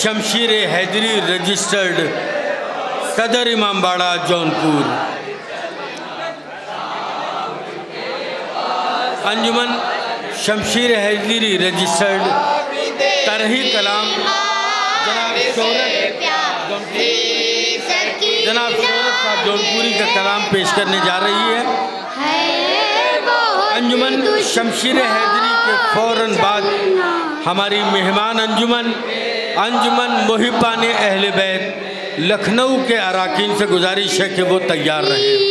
शमशीर Haidari registered Sadar Imambara Jaunpur. Anjuman शमशीर Haidari registered तरही कलाम। जनाब जनाब साहब जौनपुरी का कलाम पेश करने जा रही है। अंजुमन शमशीर हैदरी के फ़ौरन बाद हमारी मेहमान अंजुमन अंजुमन ने अहल बैत लखनऊ के अरकान से गुजारिश है कि वो तैयार रहें।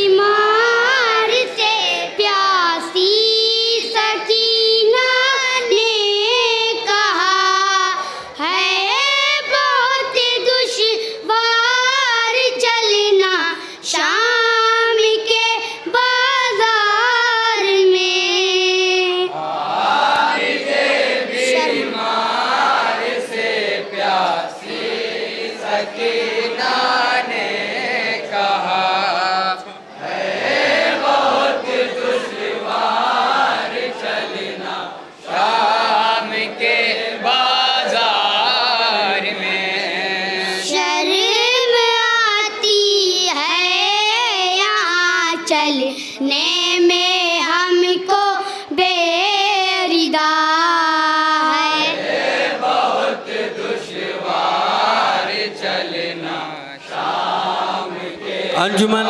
अंजुमन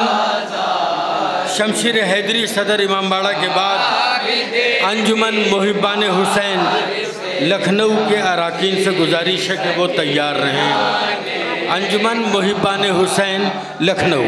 शमशीर हैदरी सदर इमामबाड़ा के बाद अंजुमन मोहिबान हुसैन लखनऊ के अरकान से गुजारिश है कि वो तैयार रहें। अंजुमन मोहिबान हुसैन लखनऊ।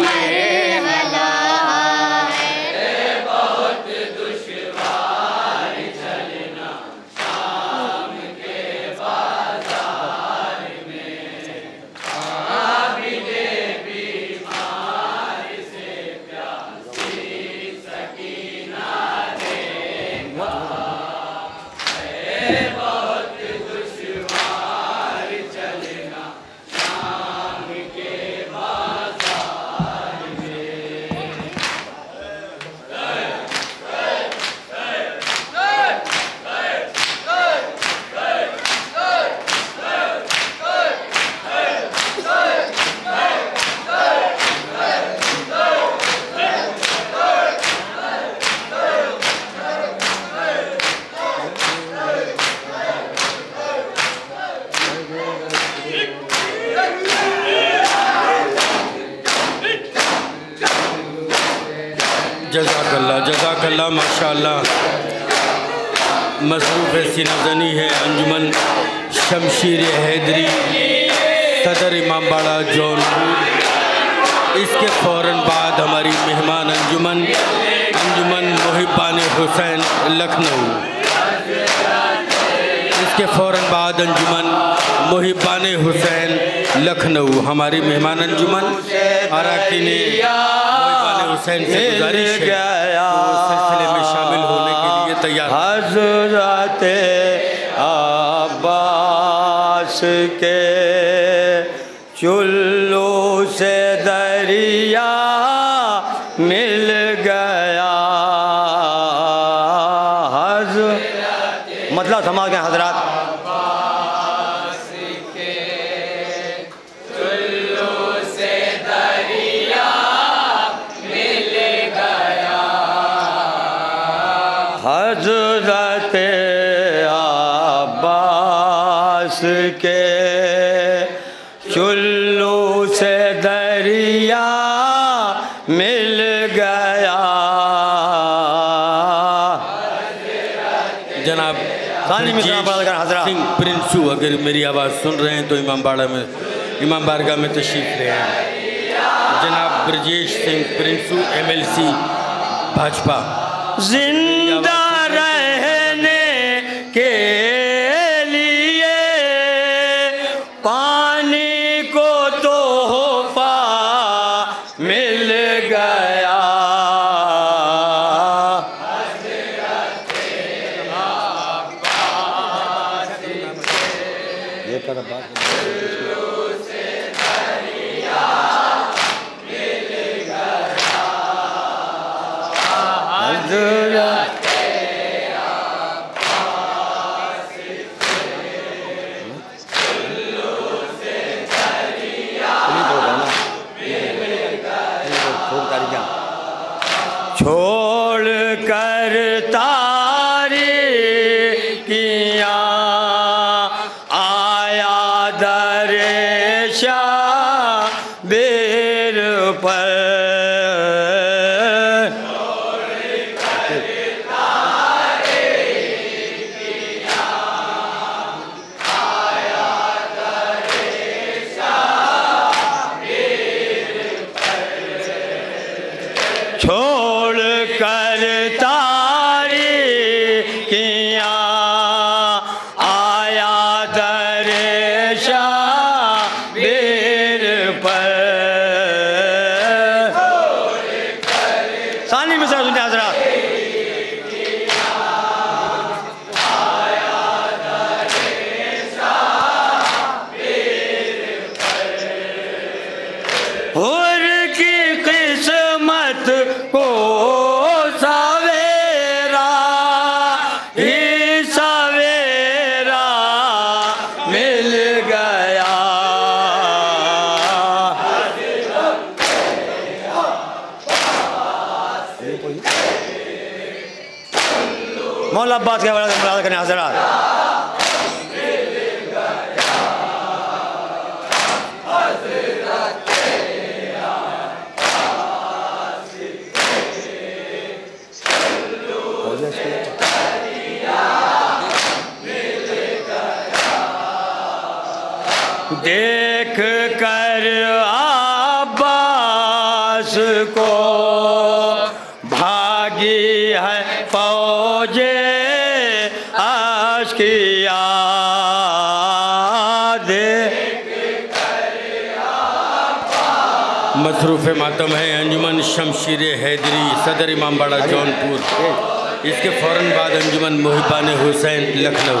Maré! लखनऊ। इसके फ़ौर बाद अंजुमन मोहिबान हुसैन लखनऊ। हमारी मेहमान अंजुमन अराकीन हुसैन से गुजारिश गया सिलसिले में शामिल होने के लिए तैयार के चुल प्रिंसू अगर मेरी आवाज़ सुन रहे हैं तो इमाम बाड़ा में, इमाम बारगाह में तशरीफ़ ले आए। जनाब ब्रजेश सिंह, प्रिंसू एमएलसी, भाजपा। ज़िंदा मसरूफ़ मातम है, अंजुमन शमशीर हैदरी, सदर इमाम बाड़ा जौनपुर। इसके फ़ौरन बाद अंजुमन मुहिबान हुसैन, लखनऊ।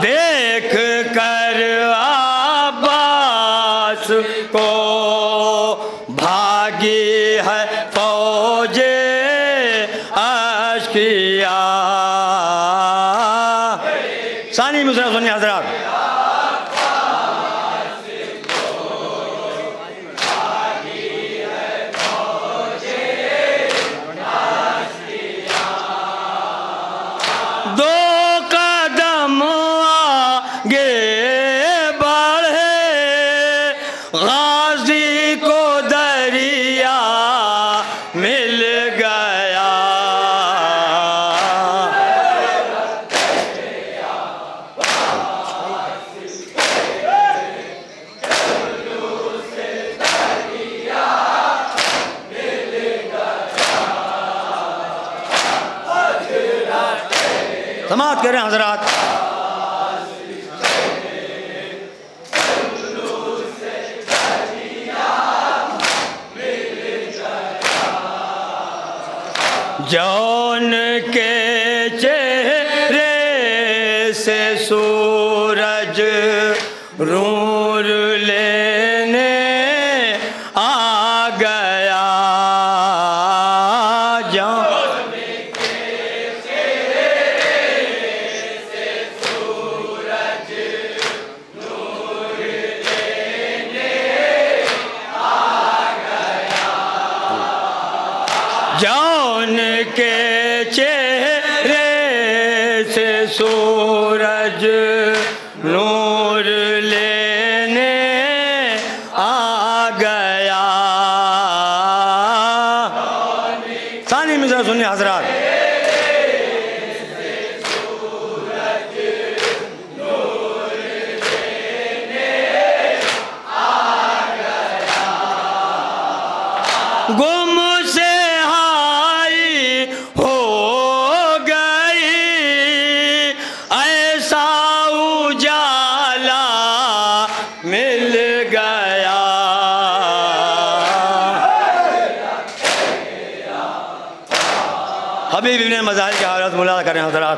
देख कर आबास को समाप्त करें हजरात जौन के चेहरे से सूरज रूर लेने मिल गया। हबीब उन्हें मजाहिर की हालत मुला करें हजरा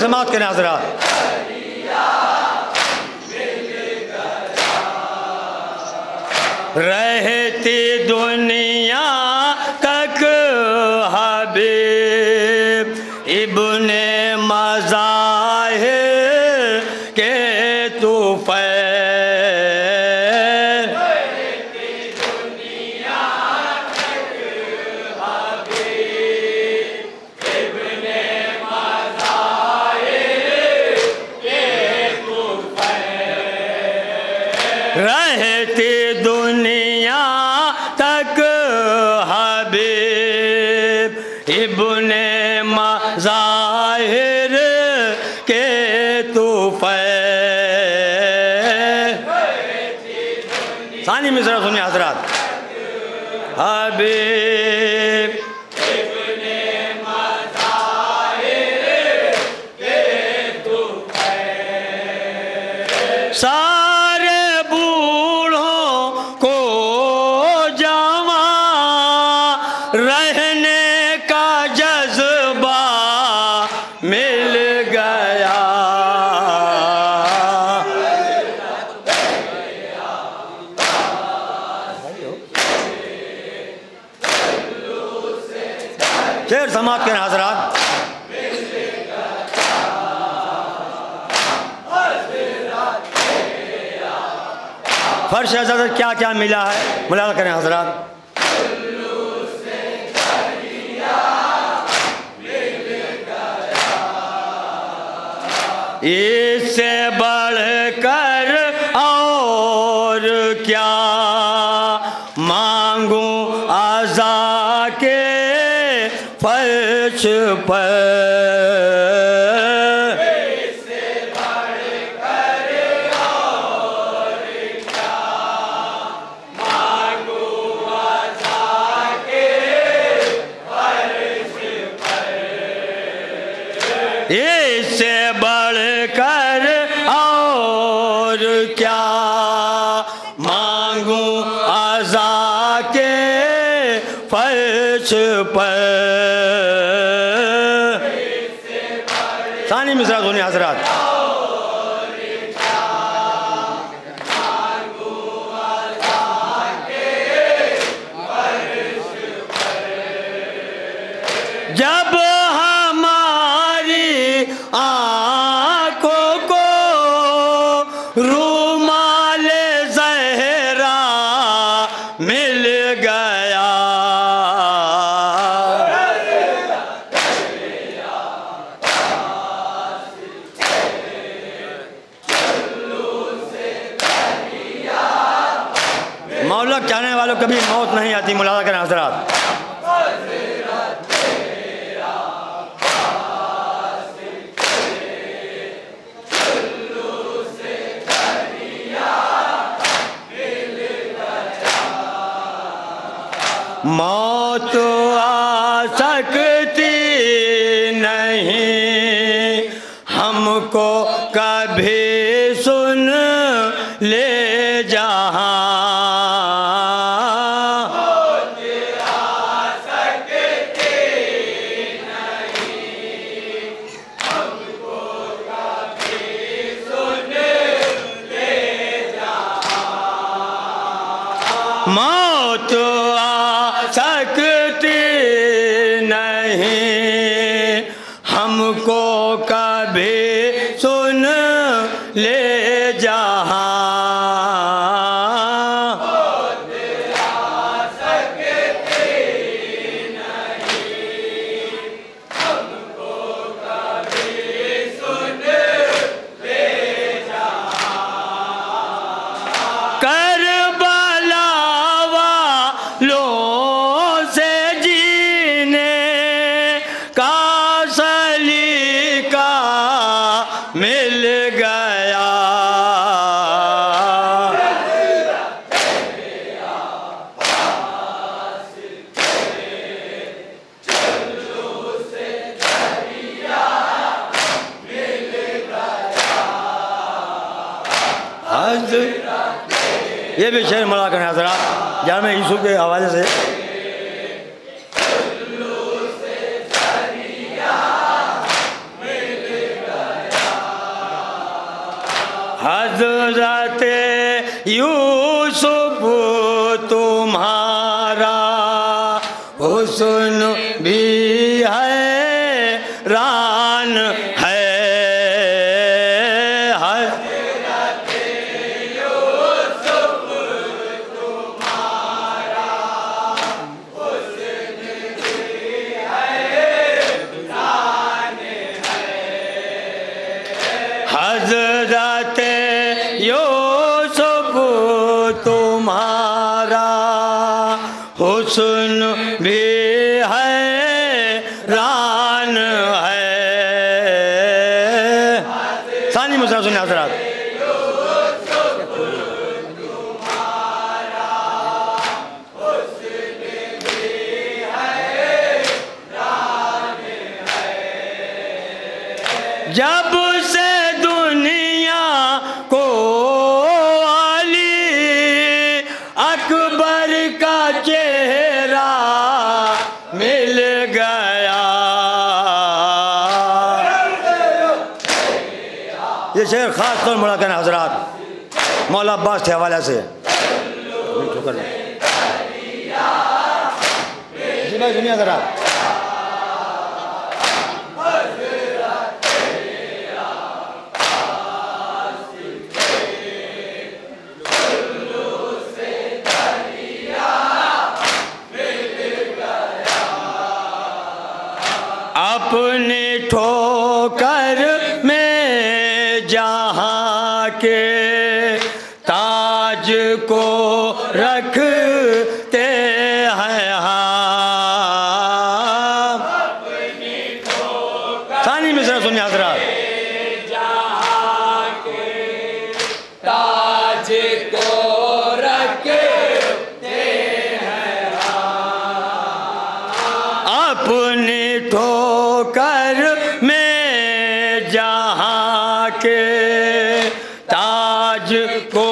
समाप्त करें हजरा हर शहजादा क्या क्या मिला है? मुलाजा करें हजरात। इससे बढ़ कर और क्या? मांगू आजा के फर्श पर। जब हमारी आ आपकी आवाज़ से ánimos, Nazrat. तो मुड़ाकन हजरात? मौला अब्बास के हवाले से। शुक्र दुनिया जरा। Go.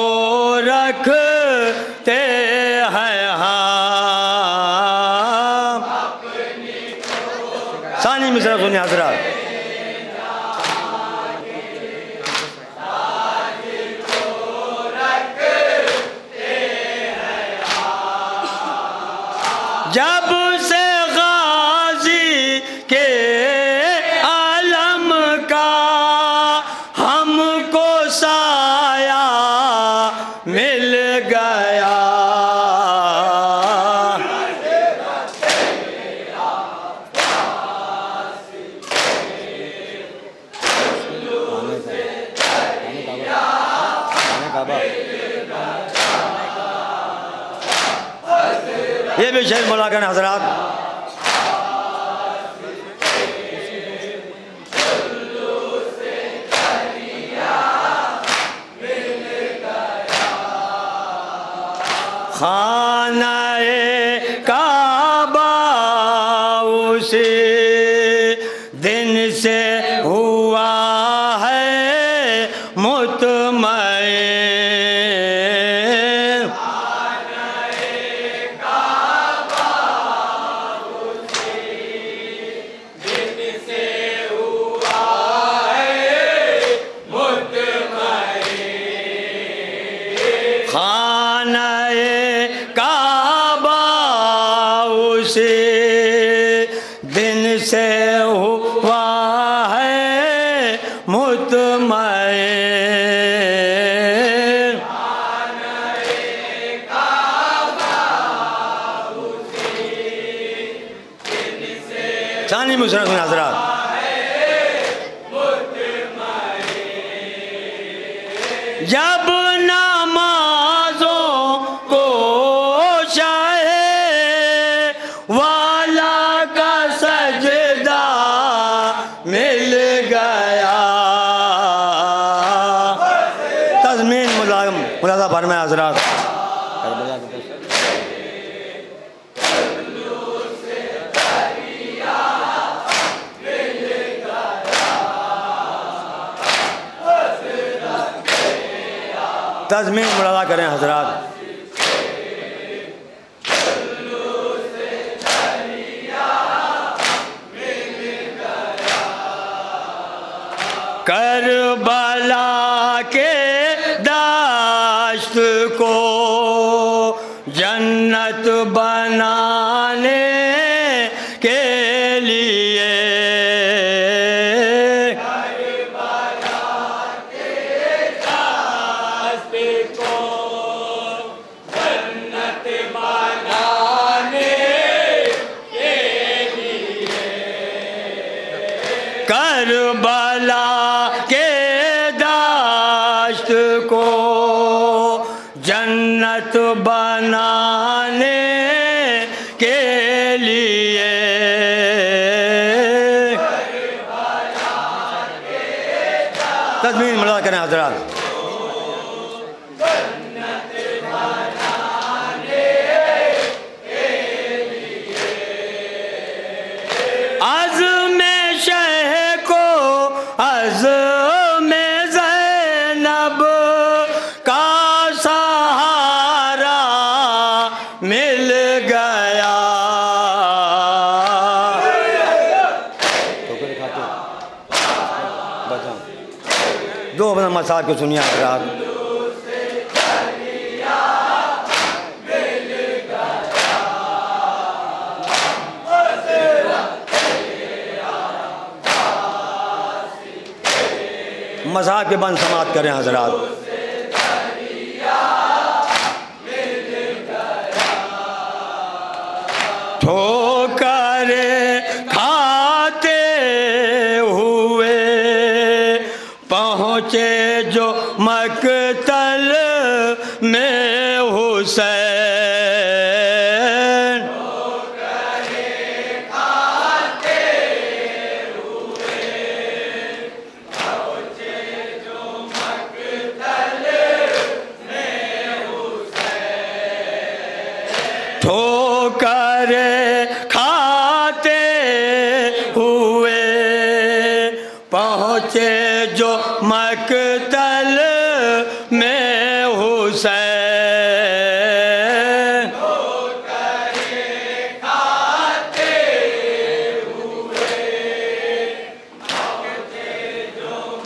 खाना मसाज को सुनिए हजरात मज़ाक के बंद समाप्त करें हजरात। मकतल में हुसैन।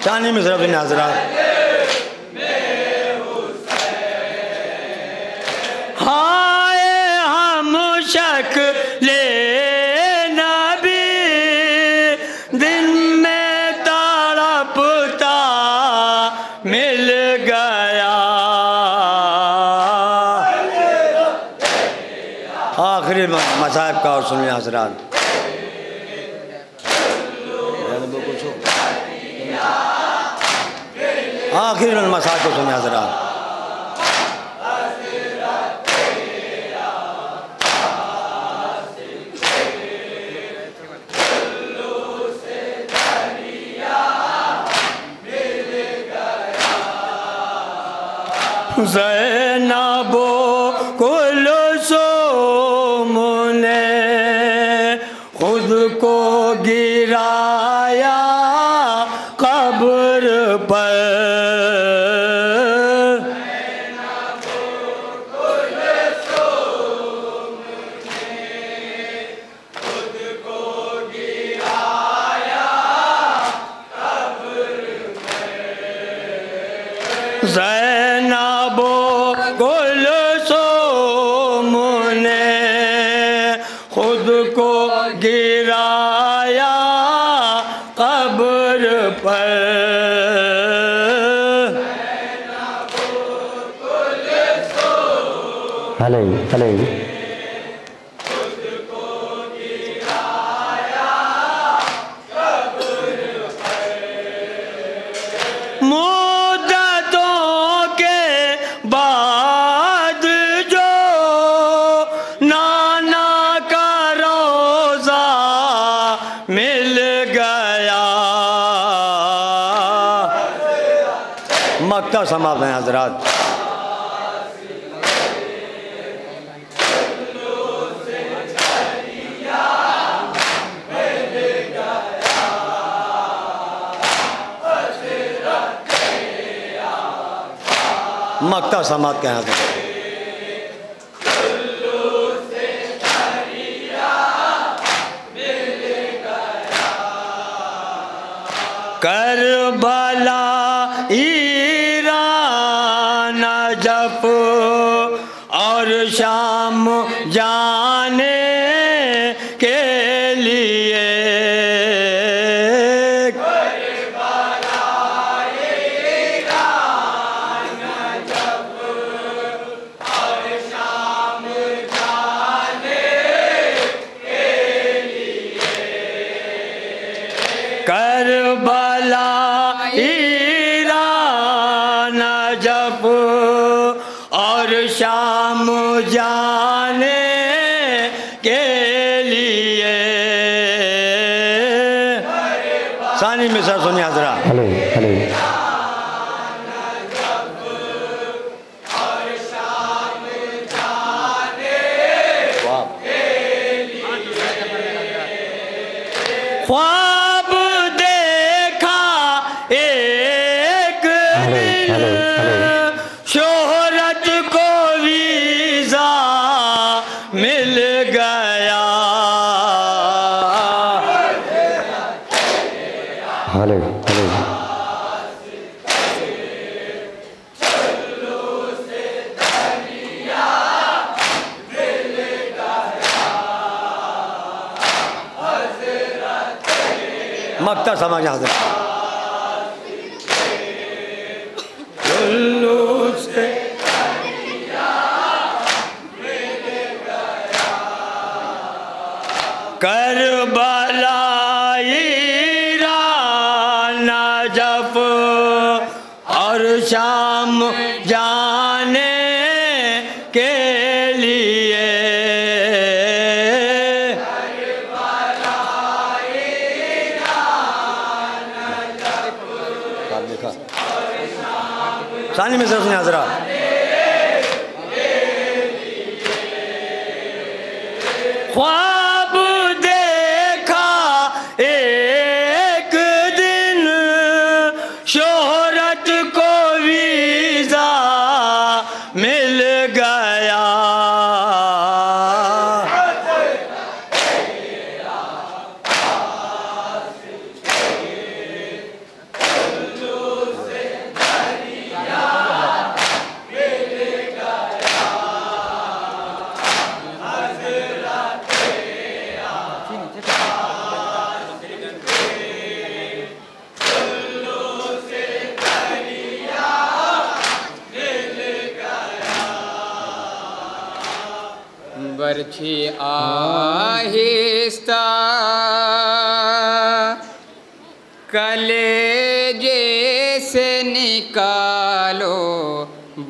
चांदी मिश्रा बिन मसाहब का और सुनिए हजरात आखिरी मसाहब को सुनिए हजरात जैनबो को हेलो हेलो मुद्दतों के बाद जो नाना का रोजा मिल गया। मक्का समाप्त है हजरात। मक्का समाप्त के यहाँ से कर भला ईरान जप और शाम जाने मक्ता समझ हाजिर कर बलाईराना जप और शाम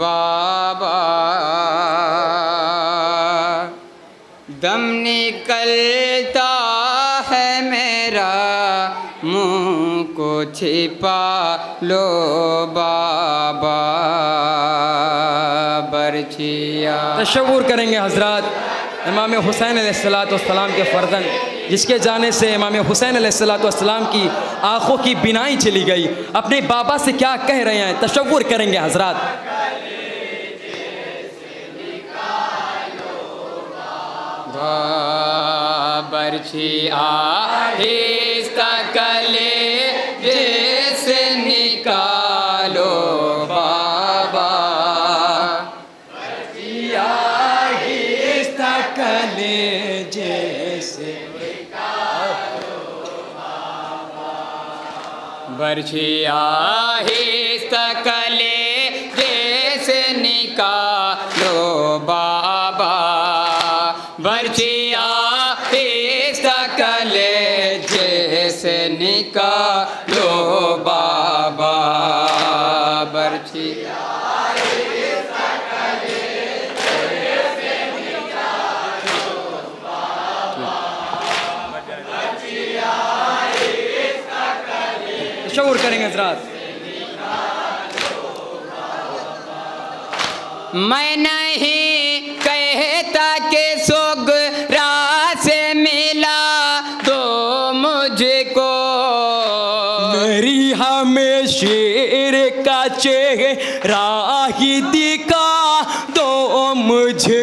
बाबा। दम निकलता है मेरा, मुँह को छिपा लो बाबा। बरछिया। तशवुर करेंगे हज़रत इमाम हुसैन सलाम के फ़र्जन जिसके जाने से इमाम हुसैन सलाम की आँखों की बिनाई चली गई। अपने बाबा से क्या कह रहे हैं? तशवुर करेंगे हज़रत। बरछी आहिस्ता कले जैसे निकालो बाबा। बरछी आहिस्ता हज़रत। मैं नहीं कहता के सोग से मिला तो मुझको। मेरी हमें शेर का चेहरा ही दिखा, दो मुझको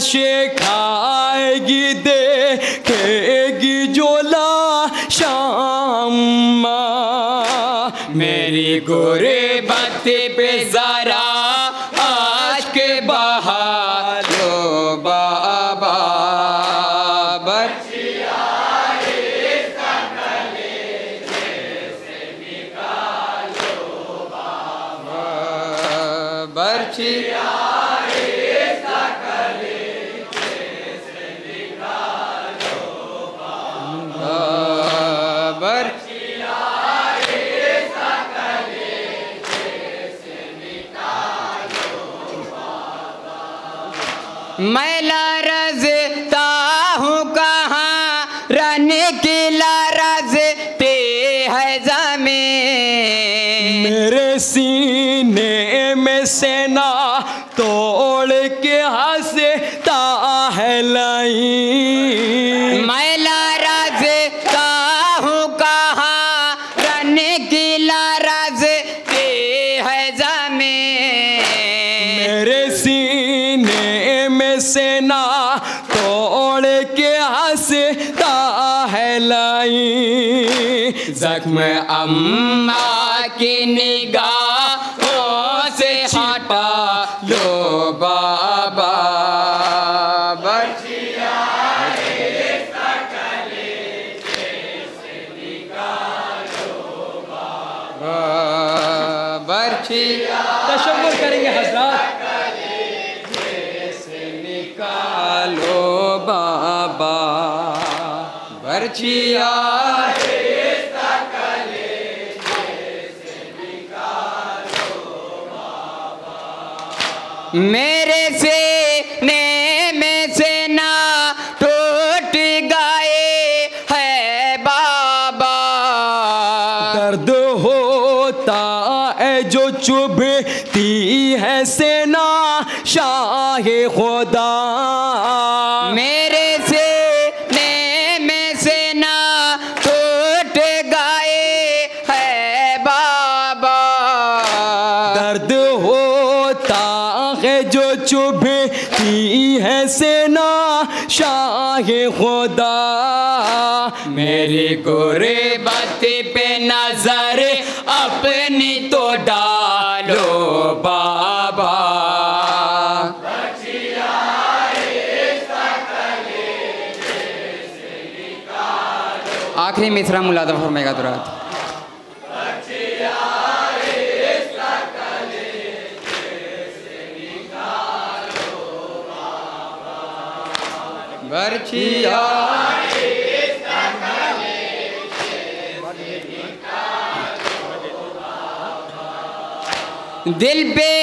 शेखाएगी दे खेगी जोला शाम। मेरी गोरे लाई मैं लाराज का कहा? रन की लाराज ते है जमे मेरे सीने में सेना तोड़ के हंसता है लाई। जख्म अम्मा की निगाह मेरे से गुरबत पे नज़र अपनी तो डालो बाबा। आखिरी मिश्रा मुलादा फरमेगा दुरात बर्छिया। del B.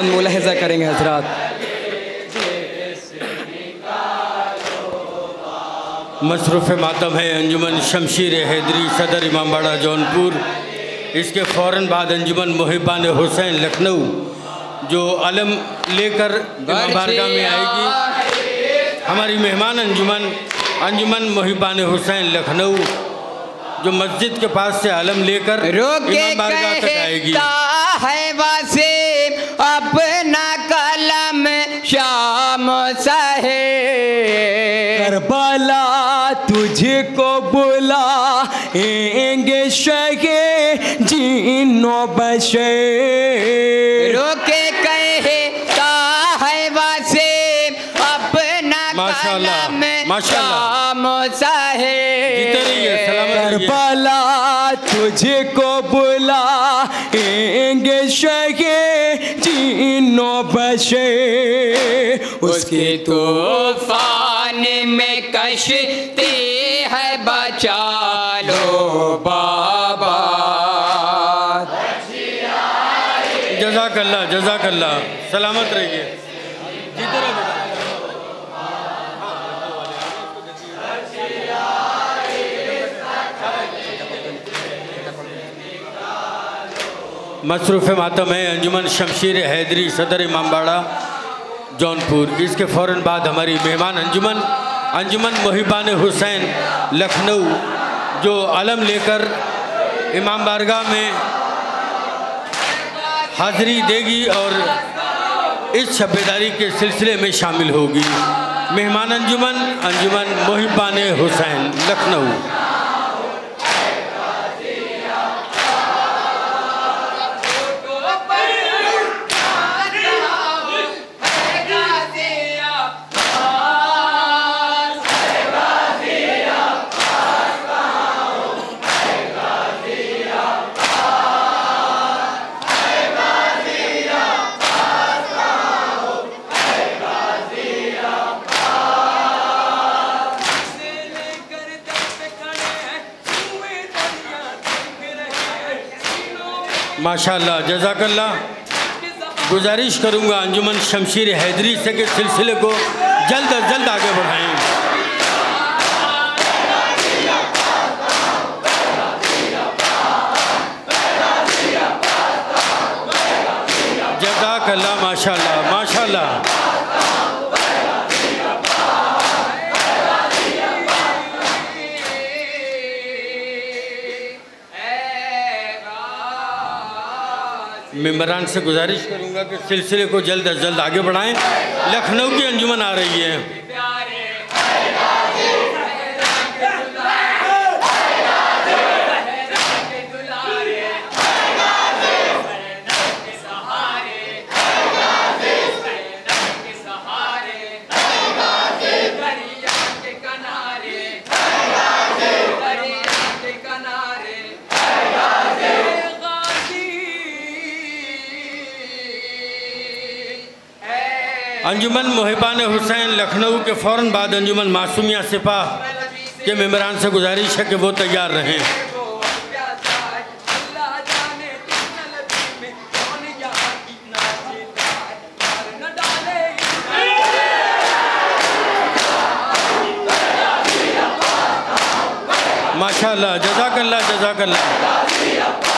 पाबंद मुलाहजा करेंगे हजरात। मसरूफ़ मातम है अंजुमन शमशीर हैदरी सदर इमामबाड़ा जौनपुर। इसके फ़ौर बाद अंजुमन मुहिबान हुसैन लखनऊ जो अलम लेकर बारगाह में आएगी। हमारी मेहमान अंजुमन अंजुमन मुहिबान हुसैन लखनऊ जो मस्जिद के पास से अलम लेकर बारगाह तक आएगी। है शाम सहे करबला तुझको बुला एँगे शगे जीनो बशे रोके कहता है वासे अपना माशाल्लाह, कलम माशाल्लाह। शाम सहे। करबला तुझको बुला एँगे शगे जीनो बशे उसके तूफ़ान में कशती है बचा लो बाबा। जजाकल्ला जजाकल्ला सलामत रहिए। मसरूफ़ मातम है, अंजुमन शमशीर हैदरी, सदर इमामबाड़ा, जौनपुर। इसके फ़ौर बाद हमारी मेहमान अंजुमन अंजुमन मुहिबान हुसैन, लखनऊ, जो अलम लेकर इमाम बारगाह में हाज़िरी देगी और इस शब्बेदारी के सिलसिले में शामिल होगी। मेहमान अंजुमन अंजुमन मुहिबान हुसैन, लखनऊ। माशाल्लाह जजाकल्ला गुजारिश करूँगा अंजुमन शमशीर हैदरी से के सिलसिले को जल्द अज जल्द आगे बढ़ाएँ। जजाकल्ला माशा मेम्बरान से गुजारिश करूँगा कि सिलसिले को जल्द अज जल्द आगे बढ़ाएँ। लखनऊ की अंजुमन आ रही है। अंजुमन मुहिबान हुसैन लखनऊ के फ़ौर बाद अंजुमन मासूमिया सिपाह के मेम्बरान से गुजारिश है कि वो तैयार रहें। माशाल्लाह जजाकल्ला जजाकल्ला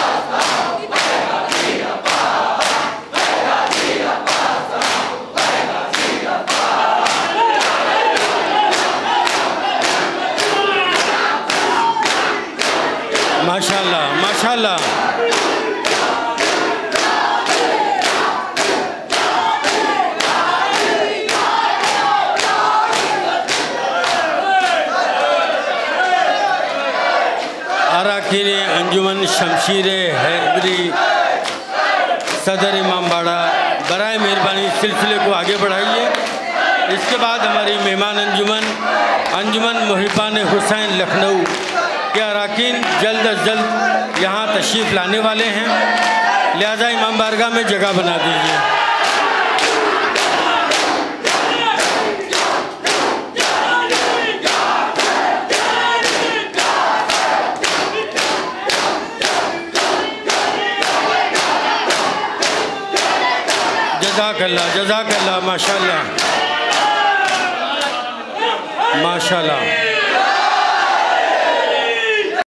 शमशीर हैदरी सदर इमामबाड़ा बरए मेहरबानी इस सिलसिले को आगे बढ़ाइए। इसके बाद हमारी मेहमान अंजुमन अंजुमन मुहिबान हुसैन लखनऊ के अरकान जल्द अज जल्द यहाँ तशरीफ़ लाने वाले हैं। लिहाजा इमाम बारगाह में जगह बना दीजिए। जजाकल्ला जजाकल्ला माशाल्लाह। माशाल्लाह।